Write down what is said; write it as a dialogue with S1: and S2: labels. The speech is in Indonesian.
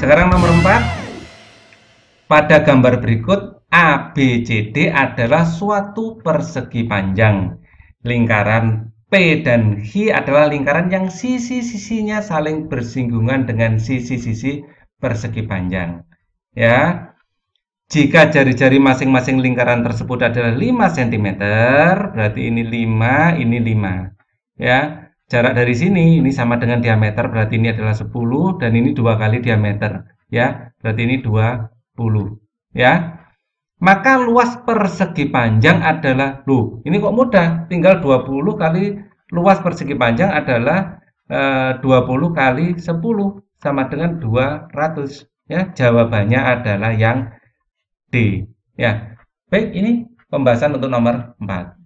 S1: Sekarang nomor 4. Pada gambar berikut, ABCD adalah suatu persegi panjang. Lingkaran P dan H adalah lingkaran yang sisi-sisinya saling bersinggungan dengan sisi-sisi persegi panjang. Ya. Jika jari-jari masing-masing lingkaran tersebut adalah 5 cm, berarti ini 5, ini 5. Ya. Jarak dari sini ini sama dengan diameter, berarti ini adalah 10 dan ini dua kali diameter. Ya, berarti ini 20. Ya. Maka luas persegi panjang adalah, loh ini kok mudah, tinggal 20 kali luas persegi panjang adalah e, eh, 20 kali 10 sama dengan 200. Ya, jawabannya adalah yang D. Ya, baik ini pembahasan untuk nomor 4.